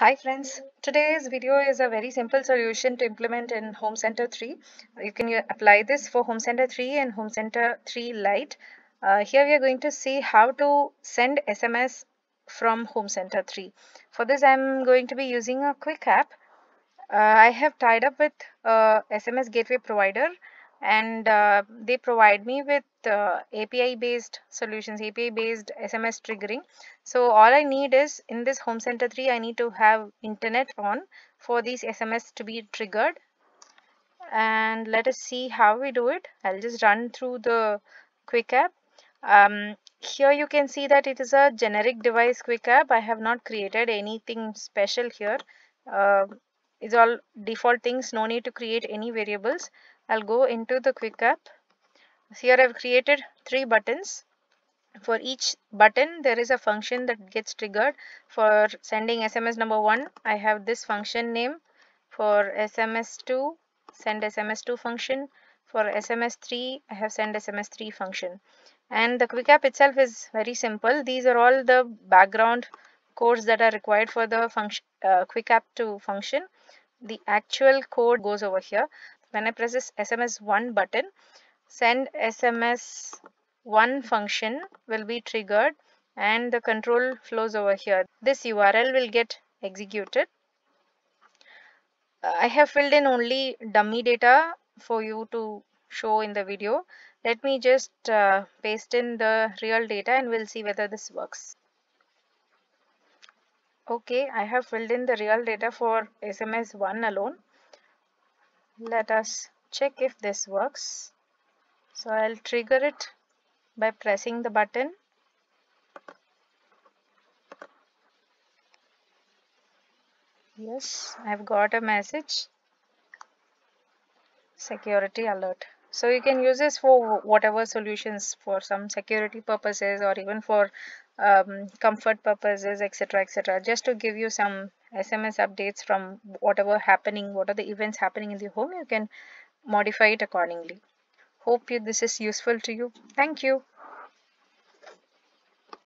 Hi friends, today's video is a very simple solution to implement in Home Center 3. You can apply this for Home Center 3 and Home Center 3 Lite. Uh, here we are going to see how to send SMS from Home Center 3. For this I'm going to be using a quick app. Uh, I have tied up with a SMS gateway provider and uh, they provide me with uh, API based solutions, API based SMS triggering. So all I need is in this Home Center 3, I need to have internet on for these SMS to be triggered. And let us see how we do it. I'll just run through the quick app. Um, here you can see that it is a generic device quick app. I have not created anything special here. Uh, it's all default things, no need to create any variables. I'll go into the quick app. Here I've created three buttons. For each button, there is a function that gets triggered. For sending SMS number one, I have this function name. For SMS2, send SMS2 function. For SMS3, I have send SMS3 function. And the quick app itself is very simple. These are all the background codes that are required for the function uh, quick app to function. The actual code goes over here when I press this SMS 1 button, send SMS 1 function will be triggered and the control flows over here. This URL will get executed. I have filled in only dummy data for you to show in the video. Let me just uh, paste in the real data and we'll see whether this works. Okay, I have filled in the real data for SMS 1 alone let us check if this works. So I'll trigger it by pressing the button. Yes I've got a message. Security alert. So you can use this for whatever solutions for some security purposes or even for um, comfort purposes etc etc just to give you some SMS updates from whatever happening what are the events happening in the home you can modify it accordingly. Hope you, this is useful to you. Thank you